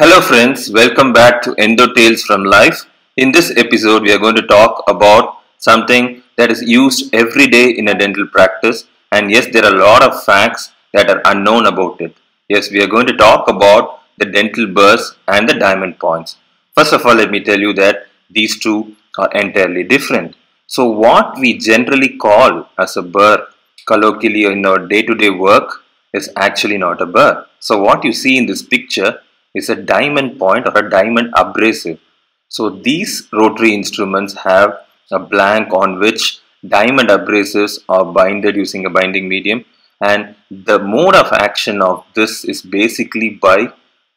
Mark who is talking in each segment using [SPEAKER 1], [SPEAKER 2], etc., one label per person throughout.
[SPEAKER 1] Hello friends, welcome back to Endo Tales from Life. In this episode, we are going to talk about something that is used every day in a dental practice. And yes, there are a lot of facts that are unknown about it. Yes, we are going to talk about the dental burrs and the diamond points. First of all, let me tell you that these two are entirely different. So what we generally call as a burr colloquially in our day-to-day -day work is actually not a burr. So what you see in this picture is a diamond point or a diamond abrasive. So these rotary instruments have a blank on which diamond abrasives are binded using a binding medium and the mode of action of this is basically by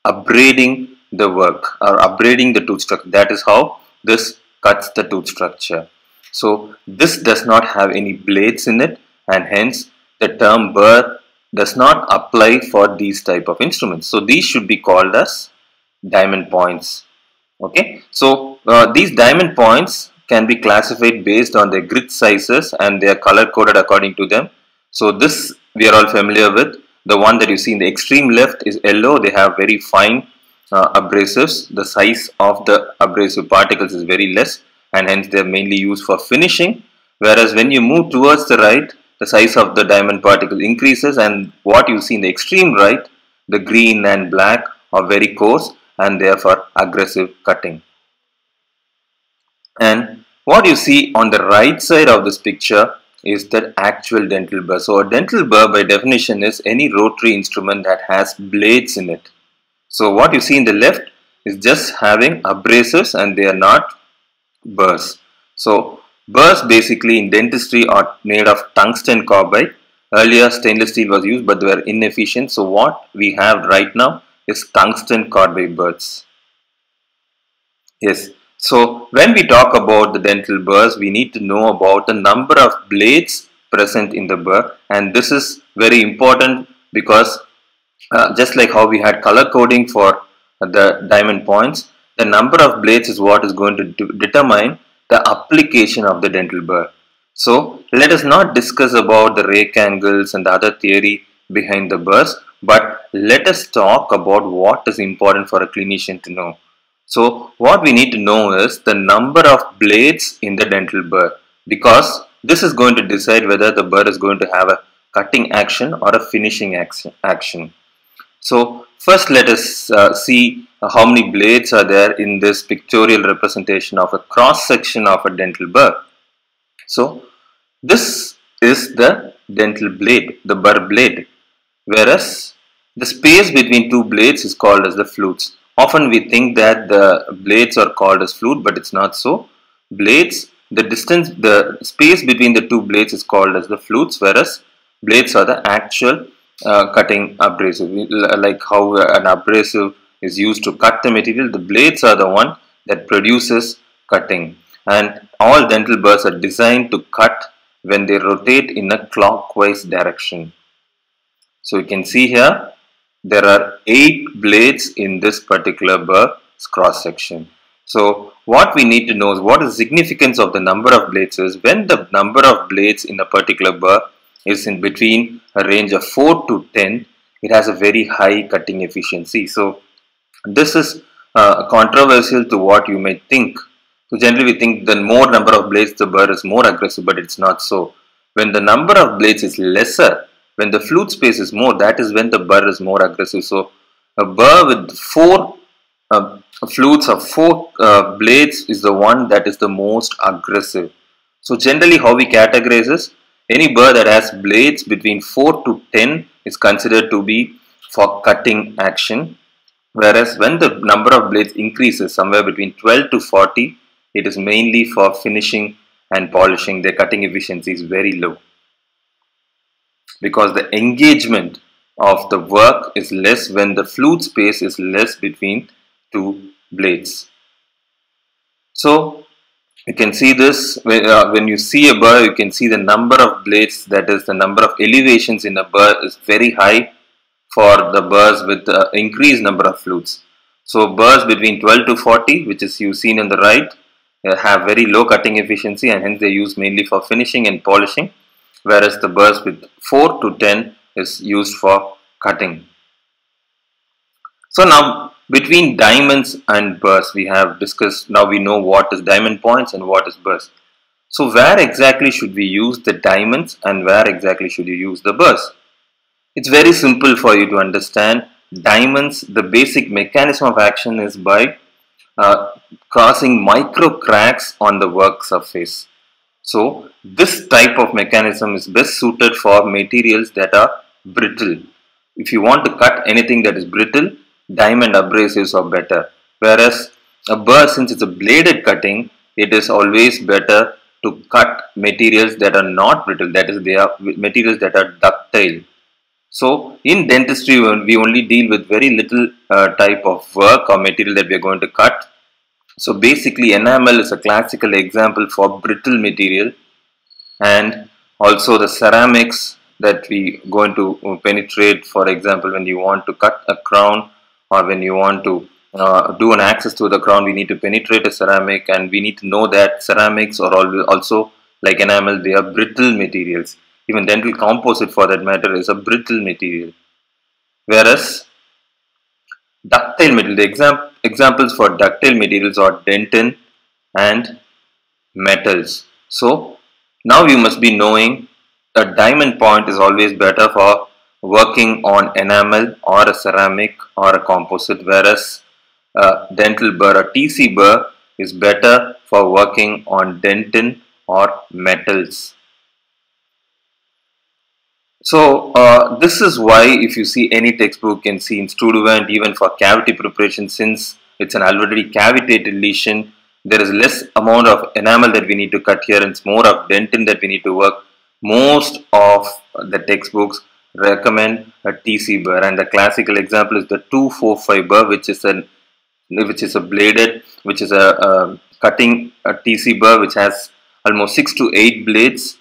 [SPEAKER 1] abrading the work or abrading the tooth structure. That is how this cuts the tooth structure. So this does not have any blades in it and hence the term burr does not apply for these type of instruments. So these should be called as diamond points. Okay, so uh, these diamond points can be classified based on their grit sizes and they are color coded according to them. So this we are all familiar with. The one that you see in the extreme left is yellow. They have very fine uh, abrasives. The size of the abrasive particles is very less and hence they are mainly used for finishing. Whereas when you move towards the right, the size of the diamond particle increases and what you see in the extreme right, the green and black are very coarse and therefore aggressive cutting. And what you see on the right side of this picture is the actual dental burr. So a dental burr by definition is any rotary instrument that has blades in it. So what you see in the left is just having abrasives and they are not burrs. So Burrs basically in dentistry are made of tungsten carbide. Earlier stainless steel was used but they were inefficient. So what we have right now is tungsten carbide burrs. Yes. So when we talk about the dental burrs, we need to know about the number of blades present in the burr and this is very important because uh, just like how we had color coding for the diamond points, the number of blades is what is going to determine the application of the dental burr. So let us not discuss about the rake angles and the other theory behind the burrs, but let us talk about what is important for a clinician to know. So what we need to know is the number of blades in the dental burr because this is going to decide whether the burr is going to have a cutting action or a finishing action. So first let us uh, see how many blades are there in this pictorial representation of a cross section of a dental burr. So this is the dental blade, the burr blade, whereas the space between two blades is called as the flutes. Often we think that the blades are called as flute, but it's not so. Blades, the distance, the space between the two blades is called as the flutes, whereas blades are the actual uh, cutting abrasive, like how an abrasive is used to cut the material. The blades are the one that produces cutting and all dental burrs are designed to cut when they rotate in a clockwise direction. So you can see here there are 8 blades in this particular burr cross section. So what we need to know is what is the significance of the number of blades is when the number of blades in a particular burr is in between a range of 4 to 10 it has a very high cutting efficiency. So this is uh, controversial to what you may think. So generally we think the more number of blades the burr is more aggressive but it's not so. When the number of blades is lesser, when the flute space is more, that is when the burr is more aggressive. So a burr with four uh, flutes or four uh, blades is the one that is the most aggressive. So generally how we categorize is any burr that has blades between 4 to 10 is considered to be for cutting action Whereas when the number of blades increases somewhere between 12 to 40, it is mainly for finishing and polishing. Their cutting efficiency is very low. Because the engagement of the work is less when the flute space is less between two blades. So you can see this when, uh, when you see a burr you can see the number of blades that is the number of elevations in a burr is very high for the burrs with the increased number of flutes. So burrs between 12 to 40 which is you seen on the right uh, have very low cutting efficiency and hence they use mainly for finishing and polishing whereas the burrs with 4 to 10 is used for cutting. So now between diamonds and burrs, we have discussed, now we know what is diamond points and what is burrs. So where exactly should we use the diamonds and where exactly should you use the burrs? It's very simple for you to understand. Diamonds, the basic mechanism of action is by uh, causing micro cracks on the work surface. So this type of mechanism is best suited for materials that are brittle. If you want to cut anything that is brittle, diamond abrasives are better. Whereas a burr, since it's a bladed cutting, it is always better to cut materials that are not brittle, that is, they are materials that are ductile. So, in dentistry, we only deal with very little uh, type of work or material that we are going to cut. So, basically, enamel is a classical example for brittle material, and also the ceramics that we going to penetrate. For example, when you want to cut a crown or when you want to uh, do an access to the crown, we need to penetrate a ceramic and we need to know that ceramics are also like enamel, they are brittle materials. Even dental composite for that matter is a brittle material. Whereas ductile material, the exam examples for ductile materials are dentin and metals. So now you must be knowing a diamond point is always better for working on enamel or a ceramic or a composite whereas a dental burr a TC burr is better for working on dentin or metals. So uh, this is why if you see any textbook in see in Sturdevant even for cavity preparation since it's an already cavitated lesion there is less amount of enamel that we need to cut here and it's more of dentin that we need to work. Most of the textbooks recommend a TC burr and the classical example is the 245 burr which is an which is a bladed which is a, a cutting a TC burr which has almost 6 to 8 blades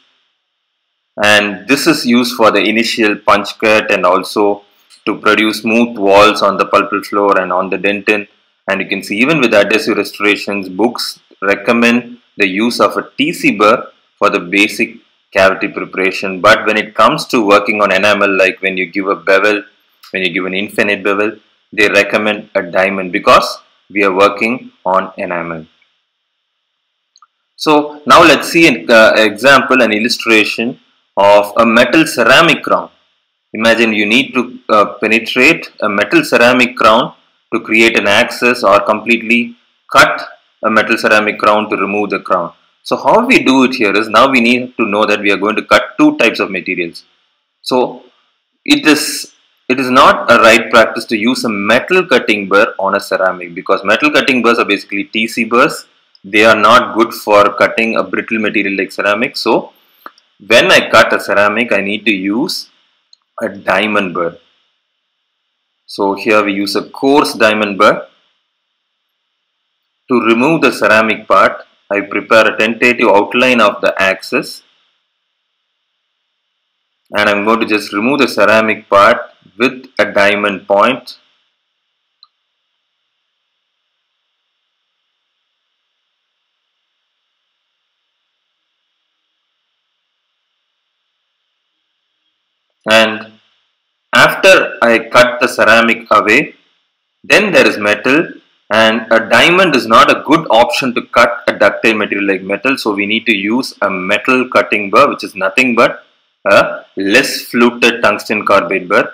[SPEAKER 1] and this is used for the initial punch cut and also to produce smooth walls on the pulpal floor and on the dentin and you can see even with adhesive restorations books recommend the use of a TC burr for the basic cavity preparation. But when it comes to working on enamel, like when you give a bevel, when you give an infinite bevel, they recommend a diamond because we are working on enamel. So now let's see an uh, example, an illustration of a metal ceramic crown. Imagine you need to uh, penetrate a metal ceramic crown to create an access or completely cut a metal ceramic crown to remove the crown. So how we do it here is now we need to know that we are going to cut two types of materials. So it is it is not a right practice to use a metal cutting burr on a ceramic because metal cutting burrs are basically TC burrs. They are not good for cutting a brittle material like ceramic. So when I cut a ceramic, I need to use a diamond burr. So here we use a coarse diamond burr. To remove the ceramic part, I prepare a tentative outline of the axis and I'm going to just remove the ceramic part with a diamond point and after I cut the ceramic away then there is metal. And a diamond is not a good option to cut a ductile material like metal. So we need to use a metal cutting burr which is nothing but a less fluted tungsten carbide burr.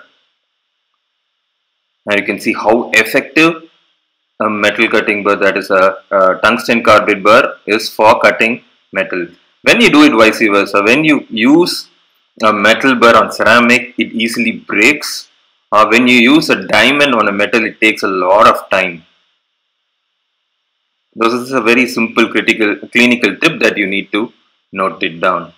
[SPEAKER 1] And you can see how effective a metal cutting burr that is a, a tungsten carbide burr is for cutting metal. When you do it vice versa when you use a metal burr on ceramic it easily breaks. Or when you use a diamond on a metal it takes a lot of time. This is a very simple critical clinical tip that you need to note it down.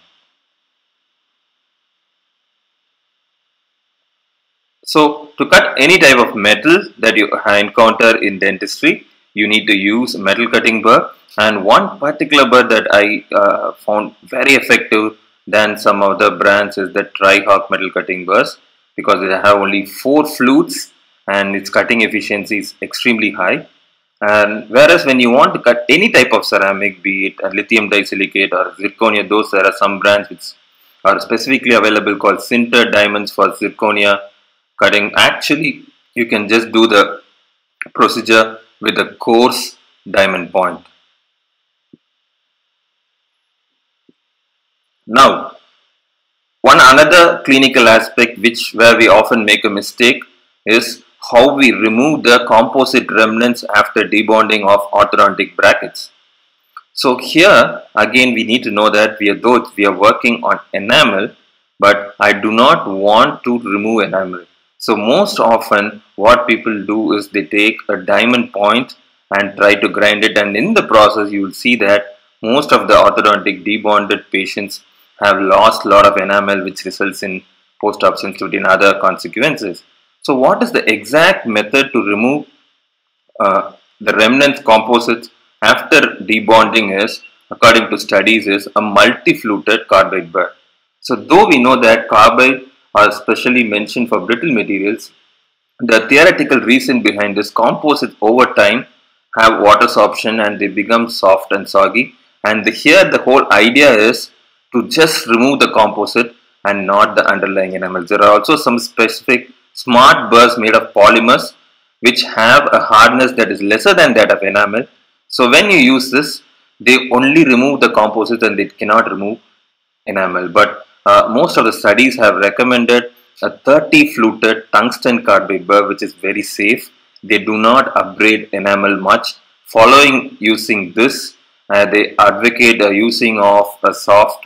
[SPEAKER 1] So to cut any type of metal that you encounter in dentistry, you need to use metal cutting burr and one particular burr that I uh, found very effective than some of the brands is the Tri-Hawk metal cutting burrs because they have only four flutes and its cutting efficiency is extremely high and whereas when you want to cut any type of ceramic, be it a lithium disilicate or zirconia, those there are some brands which are specifically available called sintered diamonds for zirconia cutting. Actually, you can just do the procedure with a coarse diamond point. Now, one another clinical aspect which where we often make a mistake is how we remove the composite remnants after debonding of orthodontic brackets. So here again we need to know that we are though we are working on enamel but I do not want to remove enamel. So most often what people do is they take a diamond point and try to grind it and in the process you will see that most of the orthodontic debonded patients have lost a lot of enamel which results in post-op sensitivity and other consequences. So what is the exact method to remove uh, the remnant composites after debonding is, according to studies, is a multi-fluted carbide burr. So though we know that carbide are specially mentioned for brittle materials, the theoretical reason behind this composites over time have water sorption and they become soft and soggy and the, here the whole idea is to just remove the composite and not the underlying enamels. There are also some specific smart burrs made of polymers which have a hardness that is lesser than that of enamel. So when you use this, they only remove the composite and they cannot remove enamel. But uh, most of the studies have recommended a 30 fluted tungsten carbide burr which is very safe. They do not abrade enamel much. Following using this, uh, they advocate uh, using of a soft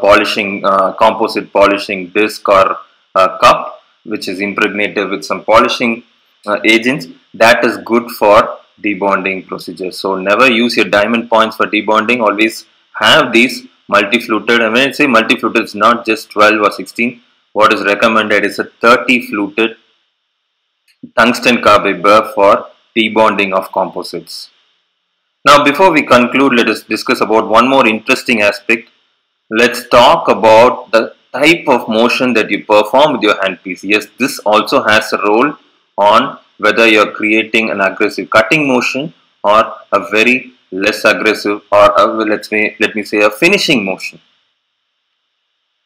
[SPEAKER 1] polishing, uh, composite polishing disc or uh, cup which is impregnated with some polishing uh, agents that is good for debonding procedure. So never use your diamond points for debonding always have these multi-fluted and when I say multi-fluted it's not just 12 or 16 what is recommended is a 30 fluted tungsten carbide burr for debonding of composites. Now before we conclude let us discuss about one more interesting aspect. Let's talk about the type of motion that you perform with your handpiece. Yes, this also has a role on whether you're creating an aggressive cutting motion or a very less aggressive or a, let's let me say a finishing motion.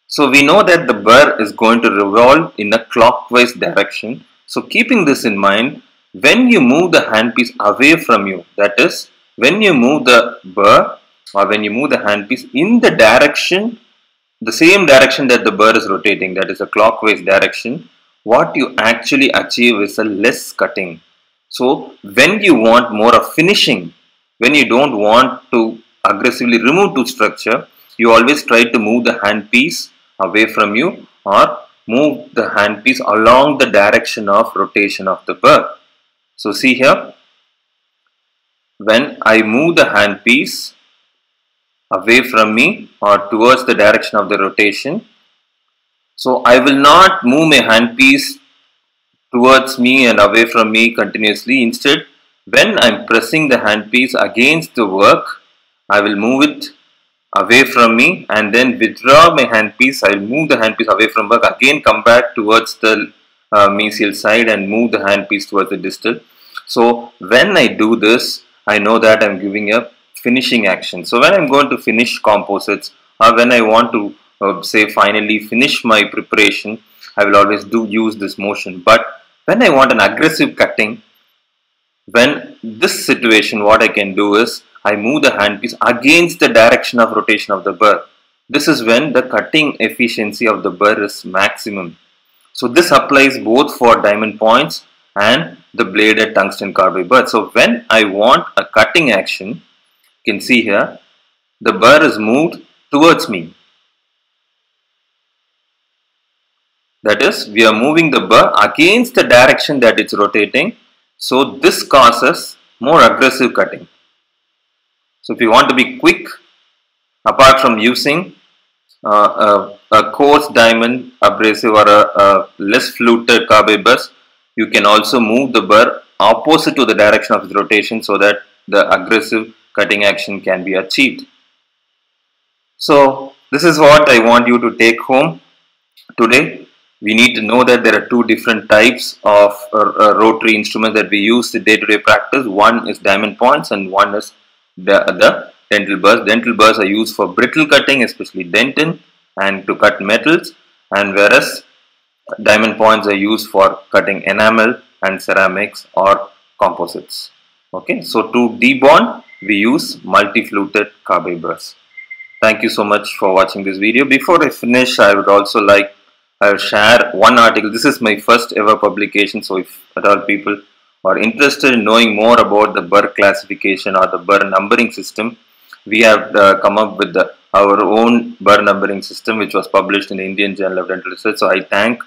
[SPEAKER 1] So we know that the burr is going to revolve in a clockwise direction. So keeping this in mind, when you move the handpiece away from you, that is, when you move the burr or when you move the handpiece in the direction the same direction that the burr is rotating, that is a clockwise direction, what you actually achieve is a less cutting. So when you want more of finishing, when you don't want to aggressively remove tooth structure, you always try to move the handpiece away from you or move the handpiece along the direction of rotation of the burr. So see here, when I move the handpiece away from me or towards the direction of the rotation. So I will not move my handpiece towards me and away from me continuously. Instead, when I am pressing the handpiece against the work, I will move it away from me and then withdraw my handpiece. I will move the handpiece away from work, again come back towards the uh, mesial side and move the handpiece towards the distal. So when I do this, I know that I am giving a finishing action. So when I'm going to finish composites or when I want to uh, say finally finish my preparation, I will always do use this motion. But when I want an aggressive cutting, when this situation what I can do is I move the handpiece against the direction of rotation of the burr. This is when the cutting efficiency of the burr is maximum. So this applies both for diamond points and the bladed tungsten carbide burr. So when I want a cutting action, can see here the burr is moved towards me. That is, we are moving the burr against the direction that it's rotating. So this causes more aggressive cutting. So if you want to be quick, apart from using uh, a, a, coarse diamond abrasive or a, a less fluted carbide burrs, you can also move the burr opposite to the direction of its rotation so that the aggressive cutting action can be achieved. So this is what I want you to take home today. We need to know that there are two different types of uh, uh, rotary instruments that we use in day-to-day -day practice. One is diamond points and one is the, the dental burrs. Dental burrs are used for brittle cutting, especially dentin and to cut metals and whereas diamond points are used for cutting enamel and ceramics or composites. Okay, so to debond, we use multi-fluted carbide burrs. Thank you so much for watching this video. Before I finish, I would also like I'll share one article. This is my first ever publication. So if at all people are interested in knowing more about the Burr classification or the Burr numbering system, we have uh, come up with the, our own Burr numbering system, which was published in the Indian Journal of Dental Research. So I thank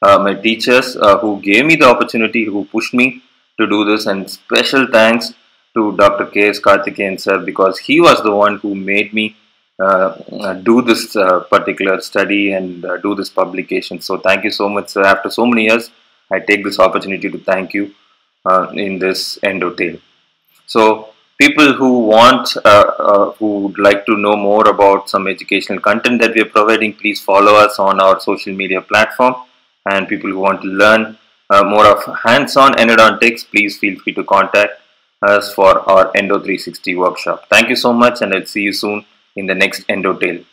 [SPEAKER 1] uh, my teachers uh, who gave me the opportunity, who pushed me to do this, and special thanks to Dr. K.S. Karthikeyan sir because he was the one who made me uh, uh, do this uh, particular study and do this publication. So thank you so much, sir. After so many years, I take this opportunity to thank you in this endo tale. So people who want, who would like to know more about some educational content that we are providing, please follow us on our social media platform. And people who want to learn uh, more of hands-on endodontics, please feel free to contact us for our Endo 360 workshop. Thank you so much and I'll see you soon in the next endo tale.